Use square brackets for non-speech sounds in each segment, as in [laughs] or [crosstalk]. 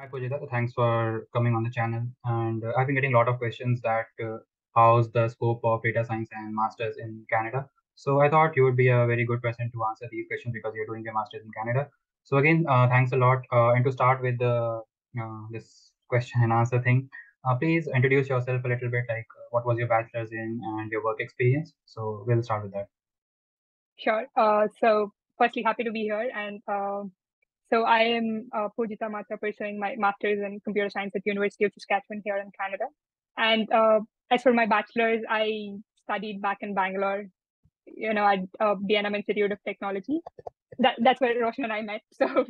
Hi, Pujitha. Thanks for coming on the channel. And uh, I've been getting a lot of questions that uh, how's the scope of data science and masters in Canada. So I thought you would be a very good person to answer these questions because you're doing your masters in Canada. So again, uh, thanks a lot. Uh, and to start with the uh, this question and answer thing, uh, please introduce yourself a little bit, like what was your bachelor's in and your work experience. So we'll start with that. Sure. so firstly, happy to be here and so I am uh, Pujitha pursuing my master's in computer science at University of Saskatchewan here in Canada. And uh, as for my bachelor's, I studied back in Bangalore, you know, at uh, BNM Institute of Technology. That, that's where Roshan and I met. [laughs] So,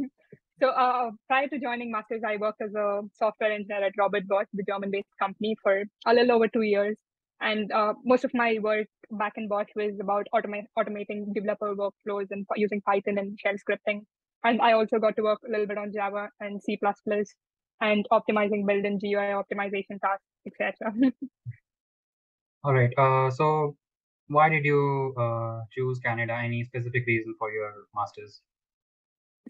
so uh, prior to joining master's, I worked as a software engineer at Robert Bosch, the German-based company, for a little over two years. And uh, most of my work back in Bosch was about automa- automating developer workflows and using Python and shell scripting and I also got to work a little bit on Java and C++ and optimizing build and GUI optimization tasks, etc. [laughs] All right. Uh, so why did you uh, choose Canada? Any specific reason for your masters?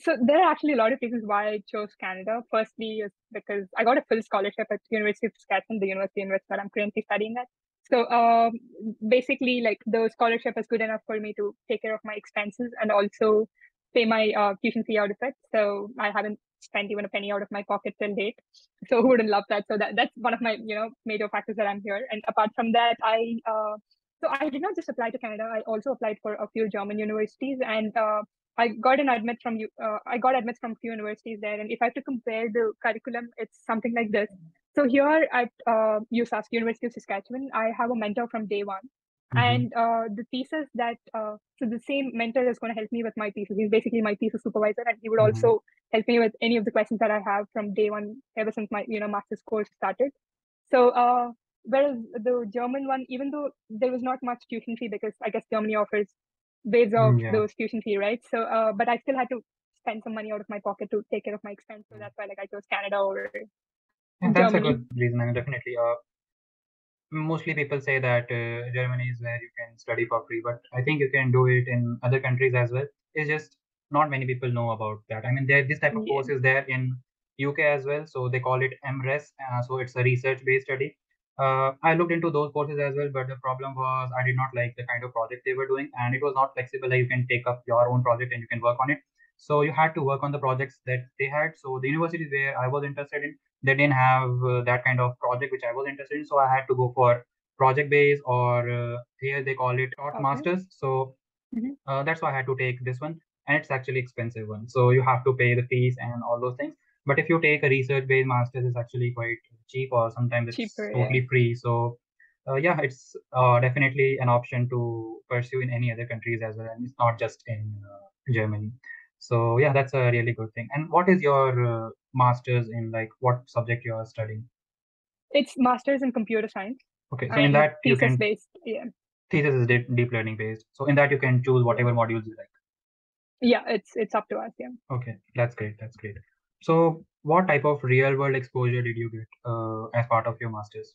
So there are actually a lot of reasons why I chose Canada. Firstly, is because I got a full scholarship at University of Saskatchewan, the university in which I'm currently studying at. So um, basically, like the scholarship is good enough for me to take care of my expenses and also pay my uh, tuition fee out of it. So I haven't spent even a penny out of my pocket till date. So who wouldn't love that? So that that's one of my you know major factors that I'm here. And apart from that, I uh, so I did not just apply to Canada. I also applied for a few German universities, and uh, I got an admit from you. Uh, I got admits from few universities there. And if I have to compare the curriculum, it's something like this. So here at uh, USask, University of Saskatchewan, I have a mentor from day one. Mm-hmm. And uh, the thesis that uh, so the same mentor is going to help me with my thesis. He's basically my thesis supervisor, and he would mm-hmm. also help me with any of the questions that I have from day one, ever since my you know master's course started. So uh, whereas the German one, even though there was not much tuition fee because I guess Germany offers ways of mm, yeah. those tuition fee, right? So uh, but I still had to spend some money out of my pocket to take care of my expense. So mm. that's why like I chose Canada over. And that's Germany. a good reason. I mean, definitely. Uh, mostly people say that uh, Germany is where you can study for free, but I think you can do it in other countries as well. It's just not many people know about that. I mean, there this type of yeah. course is there in UK as well, so they call it MRes. Uh, so it's a research-based study. Uh, I looked into those courses as well, but the problem was I did not like the kind of project they were doing, and it was not flexible. Like you can take up your own project and you can work on it. So you had to work on the projects that they had. So the universities where I was interested in, they didn't have uh, that kind of project which I was interested in. So I had to go for project based or uh, here they call it short okay. masters. So mm-hmm. uh, that's why I had to take this one, and it's actually expensive one. So you have to pay the fees and all those things. But if you take a research based masters, it's actually quite cheap or sometimes it's Cheaper, totally yeah. free. So uh, yeah, it's uh, definitely an option to pursue in any other countries as well, and it's not just in uh, Germany. So yeah, that's a really good thing. And what is your uh, master's in like what subject you are studying? It's master's in computer science. Okay, so in that you can based, yeah. thesis is deep, deep learning based. So in that you can choose whatever modules you like. Yeah, it's it's up to us. Yeah. Okay, that's great. That's great. So what type of real world exposure did you get uh, as part of your masters?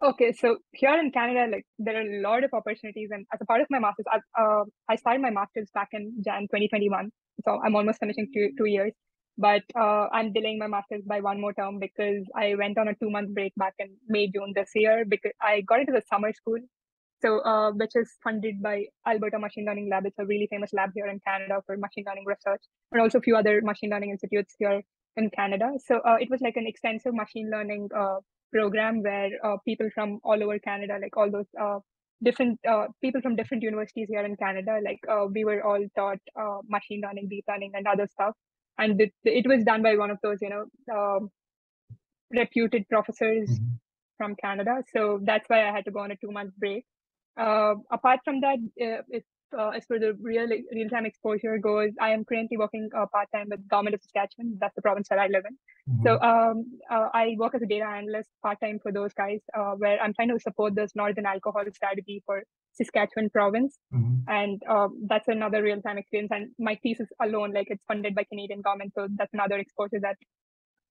Okay, so here in Canada, like there are a lot of opportunities, and as a part of my masters, I uh, I started my masters back in Jan 2021, so I'm almost finishing two two years. But uh, I'm delaying my masters by one more term because I went on a two month break back in May June this year because I got into the summer school, so uh, which is funded by Alberta Machine Learning Lab. It's a really famous lab here in Canada for machine learning research, and also a few other machine learning institutes here in Canada. So uh, it was like an extensive machine learning uh, program where uh, people from all over Canada, like all those uh, different uh, people from different universities here in Canada, like uh, we were all taught uh, machine learning, deep learning, and other stuff. And it, it was done by one of those, you know, um, reputed professors mm-hmm. from Canada. So that's why I had to go on a two month break. Uh, apart from that, if uh, as for the real real time exposure goes, I am currently working uh, part time with Government of Saskatchewan. That's the province that I live in. Mm-hmm. So um, uh, I work as a data analyst part time for those guys, uh, where I'm trying to support this northern alcohol strategy for Saskatchewan province, mm-hmm. and um, that's another real time experience. And my thesis alone, like it's funded by Canadian government, so that's another exposure that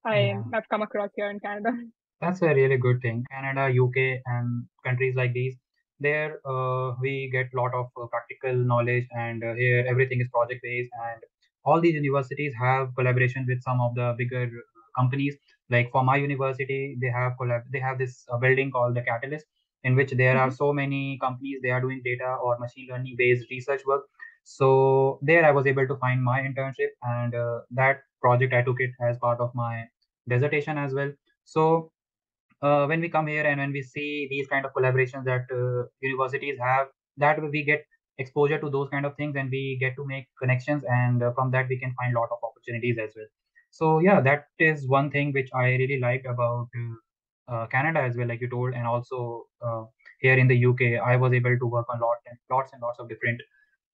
I yeah. have come across here in Canada. [laughs] That's a really good thing. Canada, UK, and countries like these there uh, we get a lot of uh, practical knowledge and uh, here everything is project based and all these universities have collaboration with some of the bigger companies. Like for my university, they have collab they have this uh, building called the Catalyst, in which there mm -hmm. are mm-hmm. so many companies they are doing data or machine learning based research work. So there I was able to find my internship, and uh, that project I took it as part of my dissertation as well. So uh, when we come here and when we see these kind of collaborations that uh, universities have, that we get exposure to those kind of things and we get to make connections and uh, from that we can find a lot of opportunities as well so yeah that is one thing which i really liked about uh, uh, canada as well like you told and also uh, here in the uk i was able to work on lot and lots and lots of different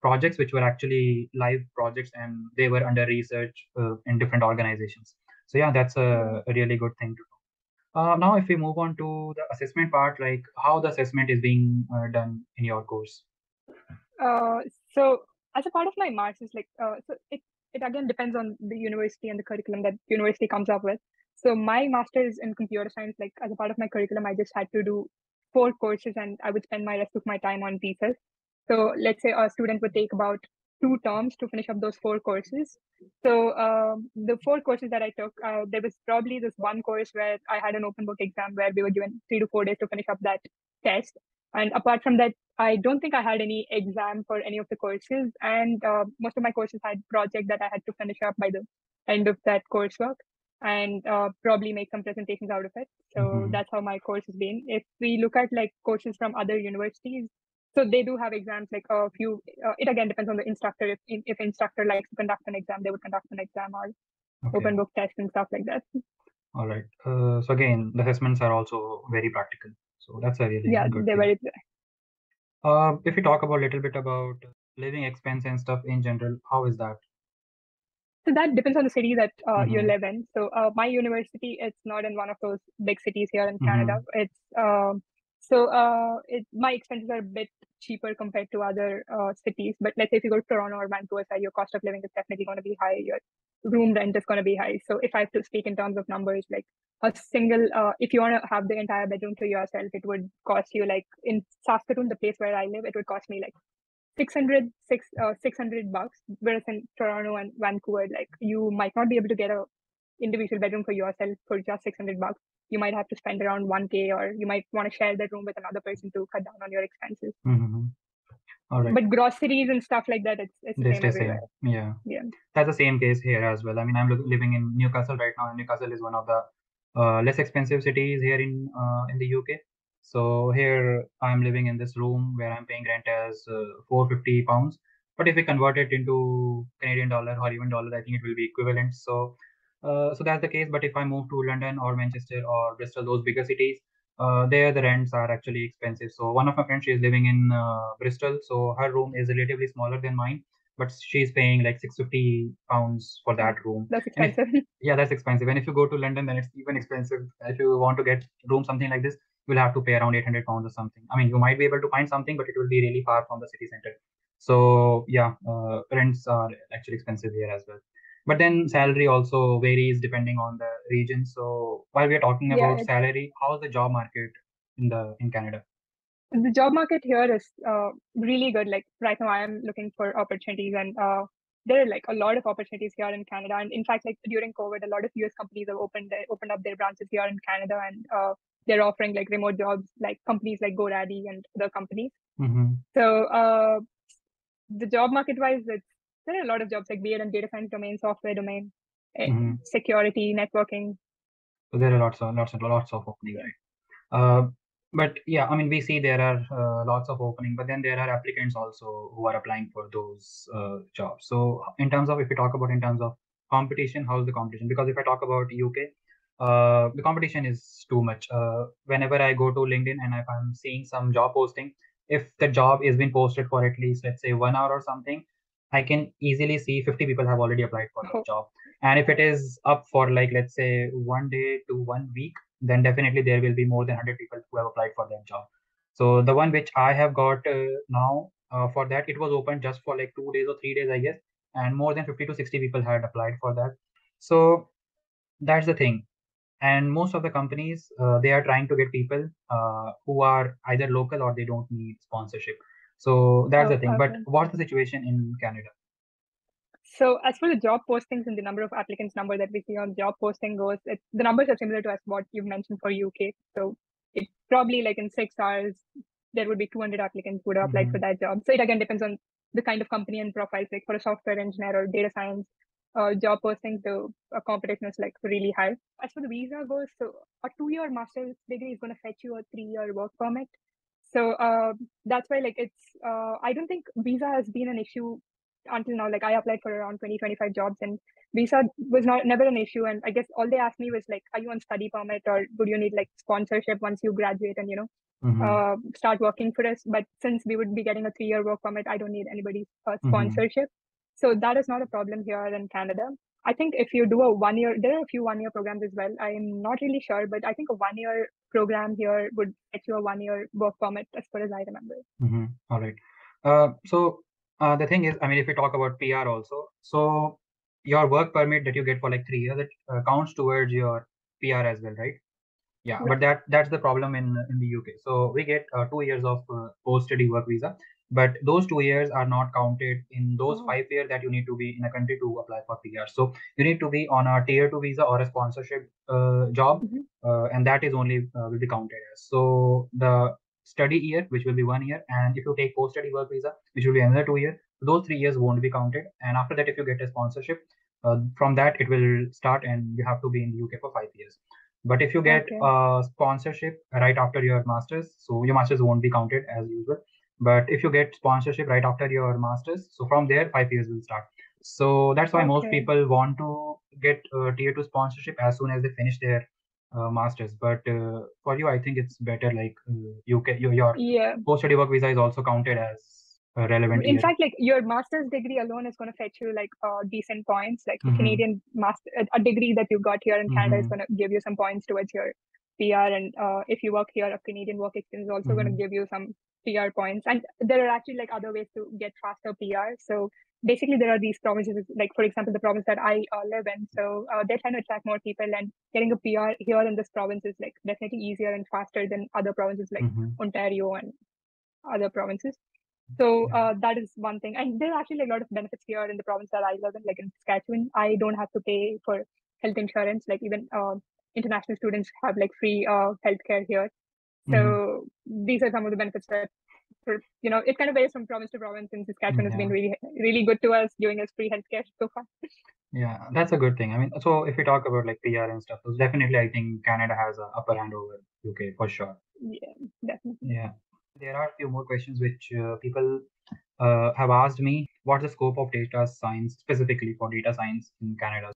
projects which were actually live projects and they were under research uh, in different organizations. So yeah that's a, a really good thing to do. Uh, now if we move on to the assessment part like how the assessment is being done in your course? Uh, so as a part of my master's, like uh, so it it again depends on the university and the curriculum that university comes up with. So my master's in computer science, like as a part of my curriculum, I just had to do four courses, and I would spend my rest of my time on thesis. So let's say a student would take about two terms to finish up those four courses. So um, the four courses that I took, uh, there was probably this one course where I had an open book exam where we were given three to four days to finish up that test. And apart from that, I don't think I had any exam for any of the courses. And uh, most of my courses had project that I had to finish up by the end of that coursework and uh, probably make some presentations out of it. So mm-hmm. that's how my course has been. If we look at like courses from other universities, so they do have exams like a few. Uh, it again depends on the instructor. If if instructor likes to conduct an exam, they would conduct an exam or okay. open book test and stuff like that. All right. Uh, so again, the assessments are also very practical. So that's a really yeah, good they're thing. very Uh, if we talk about a little bit about living expense and stuff in general, how is that? So that depends on the city that uh, you live in. So uh, my university, it's not in one of those big cities here in Canada. Mm-hmm. It's um, so uh, it my expenses are a bit cheaper compared to other uh, cities. But let's say if you go to Toronto or Vancouver, your cost of living is definitely going to be high. Your room rent is going to be high. So if I have to speak in terms of numbers, like a single uh, if you want to have the entire bedroom to yourself it would cost you like in saskatoon the place where i live it would cost me like 600 six, uh, 600 bucks whereas in toronto and vancouver like you might not be able to get a individual bedroom for yourself for just 600 bucks you might have to spend around 1k or you might want to share that room with another person to cut down on your expenses mm-hmm. All right. But groceries and stuff like that, it's it's they stay same. Yeah. Yeah. That's the same case here as well. I mean, I'm living in Newcastle right now, and Newcastle is one of the uh, less expensive cities here in uh, in the UK. So here I'm living in this room where I'm paying rent as uh, 450 pounds. But if we convert it into Canadian dollar or even dollar, I think it will be equivalent. So uh, so that's the case. But if I move to London or Manchester or Bristol, those bigger cities, uh, there the rents are actually expensive. So one of my friends, she is living in uh, Bristol, so her room is relatively smaller than mine but she's paying like 650 pounds for that room. That's expensive. If, [laughs] yeah, that's expensive. And if you go to London, then it's even expensive. If you want to get room something like this, you'll have to pay around 800 pounds or something. I mean, you might be able to find something, but it will be really far from the city center. So yeah, uh, rents are actually expensive here as well. But then salary also varies depending on the region. So while we are talking about salary, how's the job market in the in Canada? the job market here is uh, really good. Like right now, I am looking for opportunities, and uh, there are like a lot of opportunities here in Canada. And in fact, like during COVID, a lot of US companies have opened opened up their branches here in Canada, and uh, they're offering like remote jobs, like companies like GoDaddy and other companies. Mm-hmm. So uh, the job market wise, it's there are a lot of jobs like it in data science domain, software domain, eh, mm-hmm. security, networking. So there are lots of lots of lots of opening, right? Uh, but yeah i mean we see there are uh, lots of opening but then there are applicants also who are applying for those uh, jobs so in terms of if we talk about in terms of competition how's the competition because if i talk about uk uh, the competition is too much. Uh, whenever i go to linkedin and if i'm seeing some job posting if the job is being posted for at least let's say one hour or something i can easily see 50 people have already applied for the job. And if it is up for like let's say one day to one week then definitely there will be more than 100 people who have applied for that job. So the one which i have got uh, now uh, for that it was open just for like two days or three days i guess and more than 50 to 60 people had applied for that. So that's the thing and most of the companies uh, they are trying to get people uh, who are either local or they don't need sponsorship so that's oh, the thing okay. but what's the situation in canada So as for the job postings and the number of applicants number that we see on job posting goes, it, the numbers are similar to as what you've mentioned for UK. So it probably like in six hours, there would be 200 applicants who would have applied Mm-hmm. for that job. So it again depends on the kind of company and profiles. Like for a software engineer or data science uh, job posting, the uh, competition is like really high. As for the visa goes, so a two-year master's degree is going to fetch you a three-year work permit. So uh, that's why like it's uh, I don't think visa has been an issue until now. Like I applied for around 20, 25 jobs and visa was not never an issue. And I guess all they asked me was like, are you on study permit or would you need like sponsorship once you graduate and you know Mhm. uh, start working for us. But since we would be getting a three-year work permit, I don't need anybody's uh, Mhm. So that is not a problem here in Canada. I think if you do a one year, there are a few one year programs as well. I'm not really sure, but I think a one year program here would get you a one year work permit as far as I remember. Mm-hmm. All right. Uh, so uh, the thing is, I mean, if we talk about PR also, so your work permit that you get for like three years, it uh, counts towards your PR as well, right? Yeah, Right. but that that's the problem in in the UK. So we get uh, two years of uh, post study work visa, but those two years are not counted in those Oh. five years that you need to be in a country to apply for PR. So you need to be on a tier two visa or a sponsorship uh, job, Mhm. uh, and that is only uh, will be counted as. So the study year, which will be one year, and if you take post study work visa, which will be another two years, those three years won't be counted. And after that, if you get a sponsorship, uh, from that it will start, and you have to be in the UK for five years. But if you get Okay. a sponsorship right after your masters, so your masters won't be counted as usual. But if you get sponsorship right after your masters, so from there five years will start. So that's why most people want to get uh, tier two sponsorship as soon as they finish their uh, masters. But uh, for you, I think it's better like uh, you can your, your Yeah. post study work visa is also counted as a relevant In year. fact, like your master's degree alone is going to fetch you like uh, decent points. Like Mhm. Canadian master, a- a degree that you got here in Canada is Mhm. going to give you some points towards your PR. And uh, if you work here, a Canadian work experience is also going Mhm. to give you some PR points. And there are actually like other ways to get faster PR. So basically, there are these provinces, like for example, the province that I uh, live in. So uh, they're trying to attract more people, and getting a PR here in this province is like definitely easier and faster than other provinces like Mhm. Ontario and other provinces. So uh, that is one thing, and there are actually like, a lot of benefits here in the province that I live in, like in Saskatchewan. I don't have to pay for health insurance. Like even uh, international students have like free uh, healthcare here. So Mhm. these are some of the benefits that, for, you know, it kind of varies from province to province. And Saskatchewan has been really, really good to us, giving us free healthcare so far. Yeah, that's a good thing. I mean, so if we talk about like PR and stuff, so definitely I think Canada has a upper hand over UK for sure. Yeah, definitely. Yeah. There are a few more questions which uh, people uh, have asked me. What's the scope of data science specifically for data science in Canada?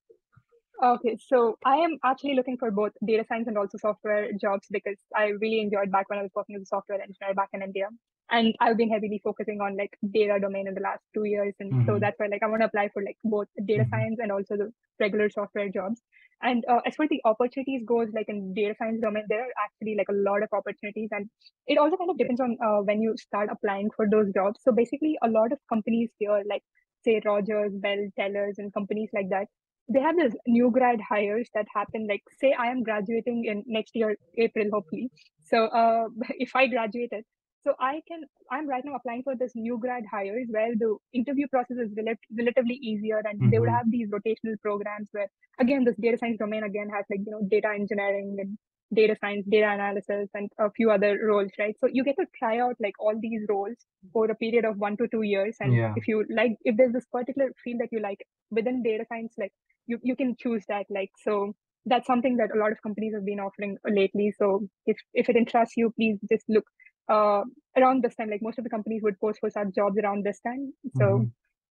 Okay, so I am actually looking for both data science and also software jobs because I really enjoyed back when I was working as a software engineer back in India. And I've been heavily focusing on like data domain in the last two years. And so Mhm. that's why like I want to apply for like both data Mhm. science and also the regular software jobs. And uh, as far as the opportunities goes, like in data science domain, there are actually like a lot of opportunities, and it also kind of depends on uh, when you start applying for those jobs. So basically, a lot of companies here, like say Rogers, Bell, Telus, and companies like that, they have this new grad hires that happen. Like say I am graduating in next year, April, hopefully. So uh, [laughs] if I graduated, so I can I'm right now applying for this new grad hires where the interview process is rel- relatively easier, and they would Mhm. have these rotational programs where again this data science domain again has like you know data engineering and data science data analysis and a few other roles right? So you get to try out like all these roles for a period of one to two years. And Yeah. if you like if there's this particular field that you like within data science like you, you can choose that like so that's something that a lot of companies have been offering lately. So if if it interests you please just look uh around this time. Like most of the companies would post for such jobs around this time. So Mhm.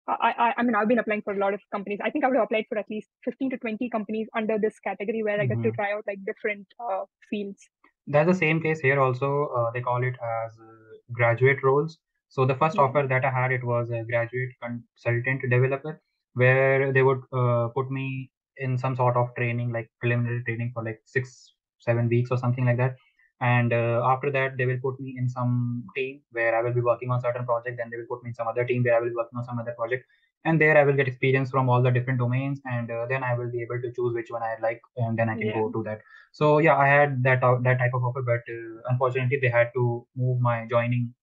I, I, I mean, I've been applying for a lot of companies. I think I would have applied for at least 15 to 20 companies under this category where I get to Mhm. try out like different uh, fields. That's the same case here also. Uh, they call it as uh, graduate roles. So the first Yeah. offer that I had, it was a graduate consultant developer, where they would uh, put me in some sort of training, like preliminary training for like six, seven weeks or something like that. And uh, after that, they will put me in some team where I will be working on certain project. Then they will put me in some other team where I will be working on some other project. And there I will get experience from all the different domains, and uh, then I will be able to choose which one I like, and then I can Yeah. go to that. So yeah, I had that uh, that type of offer, but uh, unfortunately they had to move my joining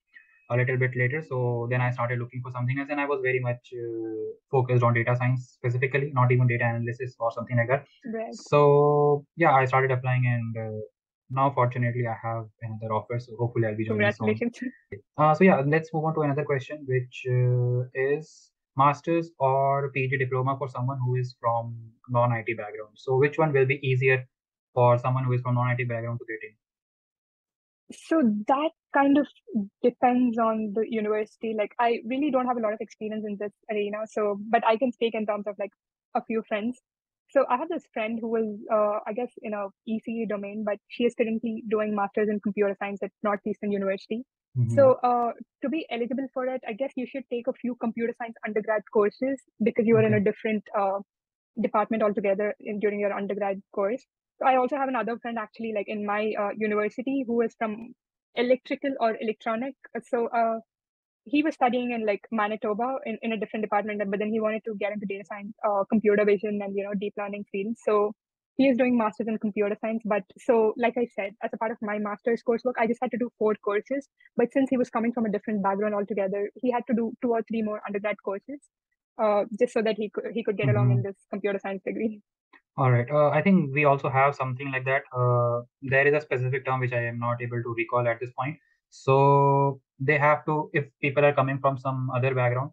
a little bit later. So then I started looking for something else, and I was very much uh, focused on data science specifically, not even data analysis or something like that. Right. So yeah, I started applying, and uh, now fortunately I have another offer. So hopefully I'll be joining soon. Uh, so yeah, let's move on to another question, which uh, is master's or PG diploma for someone who is from non-IT background. So which one will be easier for someone who is from non-IT background to get in? So that kind of depends on the university. Like I really don't have a lot of experience in this arena. So, but I can speak in terms of like a few friends. So I have this friend who was, uh, I guess, in a ECE domain, but she is currently doing masters in computer science at Northeastern University. Mm-hmm. So uh, to be eligible for it, I guess you should take a few computer science undergrad courses because you are okay. in a different uh, department altogether in, during your undergrad course. So I also have another friend actually, like in my uh, university, who is from electrical or electronic. So uh, he was studying in like Manitoba in, in a different department, but then he wanted to get into data science, uh, computer vision, and you know deep learning fields. So he is doing masters in computer science. But so, like I said, as a part of my master's coursework, I just had to do four courses. But since he was coming from a different background altogether, he had to do two or three more undergrad courses, uh, just so that he could he could get mm-hmm. along in this computer science degree. [laughs] All right. Uh, I think we also have something like that. Uh, there is a specific term which I am not able to recall at this point. So they have to, if people are coming from some other background,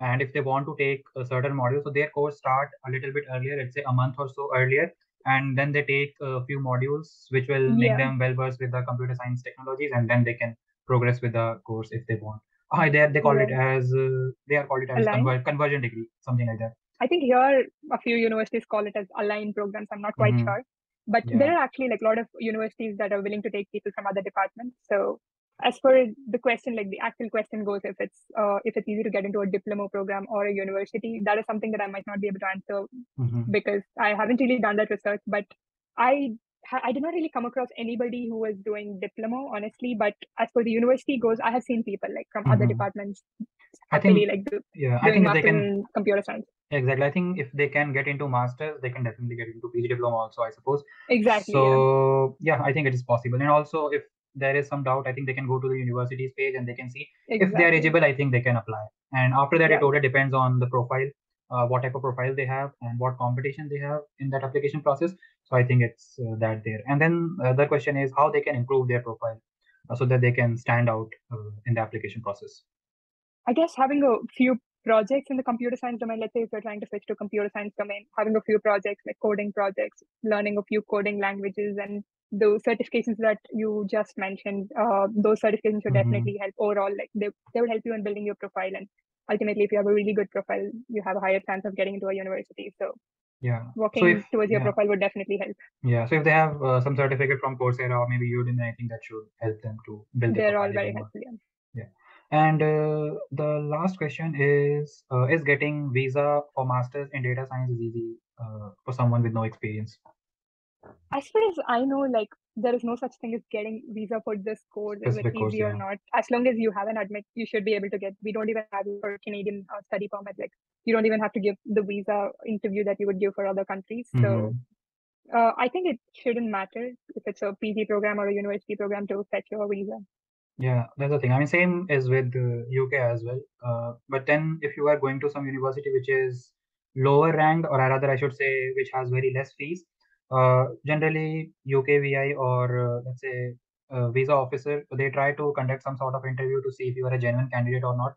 and if they want to take a certain module, so their course start a little bit earlier, let's say a month or so earlier, and then they take a few modules which will make yeah. them well versed with the computer science technologies, and then they can progress with the course if they want. Hi, they they call it as uh, they are called it as conver- conversion degree, something like that. I think here a few universities call it as aligned programs. I'm not quite mm-hmm. sure, but yeah. there are actually like a lot of universities that are willing to take people from other departments. So as for the question, like the actual question goes, if it's uh, if it's easy to get into a diploma program or a university, that is something that I might not be able to answer mm-hmm. because I haven't really done that research. But I I did not really come across anybody who was doing diploma, honestly. But as for the university goes, I have seen people like from mm-hmm. other departments I think, like do, yeah, I think they can computer science. Exactly. I think if they can get into masters, they can definitely get into PG diploma also. I suppose. Exactly. So yeah. yeah, I think it is possible. And also, if there is some doubt, I think they can go to the university's page and they can see exactly. if they are eligible. I think they can apply. And after that, yeah. it totally depends on the profile, uh, what type of profile they have, and what competition they have in that application process. So I think it's uh, that there. And then uh, the question is how they can improve their profile uh, so that they can stand out uh, in the application process. I guess having a few projects in the computer science domain, let's say if you're trying to switch to computer science domain, having a few projects like coding projects, learning a few coding languages and those certifications that you just mentioned, uh, those certifications should mm-hmm. definitely help overall. Like they, they would help you in building your profile. And ultimately, if you have a really good profile, you have a higher chance of getting into a university. So yeah working so if, towards your yeah. profile would definitely help yeah so if they have uh, some certificate from coursera or maybe udemy i think that should help them to build they're all very helpful yeah. yeah and uh, the last question is uh, Is getting visa for masters in data science is easy uh, for someone with no experience? As far as I know, like there is no such thing as getting visa for this course, it easy or not. As long as you have an admit, you should be able to get. We don't even have for Canadian uh, study permit. Like you don't even have to give the visa interview that you would give for other countries. So mm-hmm. uh, I think it shouldn't matter if it's a PG program or a university program to fetch your visa. Yeah, that's the thing. I mean, same is with the UK as well. Uh, but then if you are going to some university which is lower ranked, or rather, I should say, which has very less fees, uh, generally UKVI or uh, let's say uh, visa officer, they try to conduct some sort of interview to see if you are a genuine candidate or not.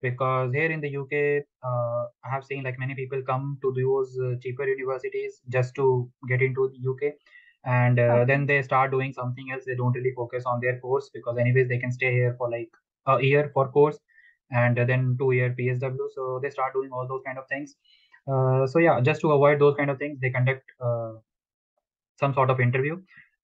Because here in the UK, uh, I have seen like many people come to those uh, cheaper universities just to get into the UK and uh, then they start doing something else. They don't really focus on their course because anyways they can stay here for like a year for course and then two year psw so they start doing all those kind of things. Uh, so yeah just to avoid those kind of things they conduct uh, some sort of interview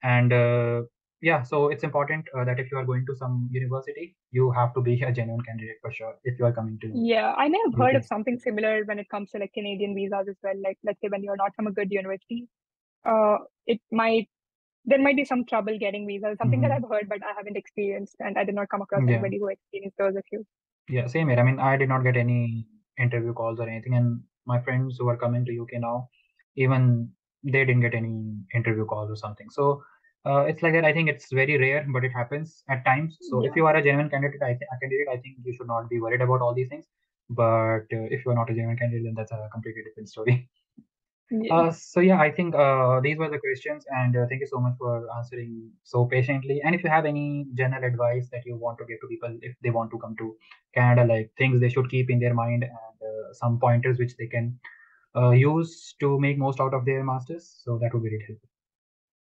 and uh, yeah so it's important uh, that if you are going to some university you have to be a genuine candidate for sure if you are coming to yeah i may have heard of something similar when it comes to like canadian visas as well like let's say when you're not from a good university uh, it might there might be some trouble getting visas. Something mm-hmm. that I've heard, but I haven't experienced, and I did not come across yeah. anybody who experienced those issues. Yeah, same here. I mean, I did not get any interview calls or anything, and my friends who are coming to UK now, even they didn't get any interview calls or something. So uh, it's like that. I think it's very rare, but it happens at times. So Yeah. if you are a genuine candidate, I think a candidate, I think you should not be worried about all these things. But uh, if you are not a genuine candidate, then that's a completely different story. [laughs] Yeah. Uh, so yeah, I think uh, these were the questions, and uh, thank you so much for answering so patiently. And if you have any general advice that you want to give to people if they want to come to Canada, like things they should keep in their mind and uh, some pointers which they can uh, use to make most out of their masters, so that would be really helpful.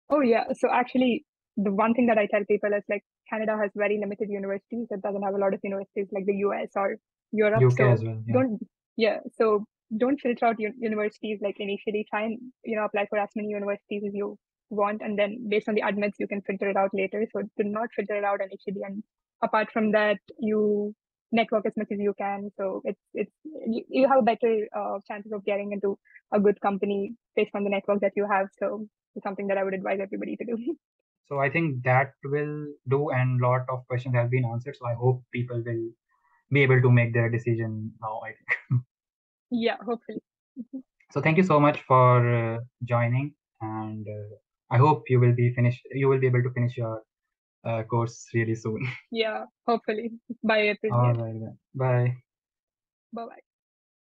Oh yeah. So actually, the one thing that I tell people is like Canada has very limited universities. It doesn't have a lot of universities like the US or Europe. UK so as well. Yeah. don't yeah. So don't filter out universities like initially. Try and you know apply for as many universities as you want, and then based on the admits, you can filter it out later. So do not filter it out initially. And apart from that, you network as much as you can. So it's it's you, you have better uh, chances of getting into a good company based on the network that you have. So it's something that I would advise everybody to do. [laughs] So I think that will do, and lot of questions have been answered. So I hope people will be able to make their decision now. I think. [laughs] yeah, hopefully. so thank you so much for uh, joining, and uh, I hope you will be finished. You will be able to finish your uh, course really soon. Yeah, hopefully by April. All right then. Bye. Bye bye.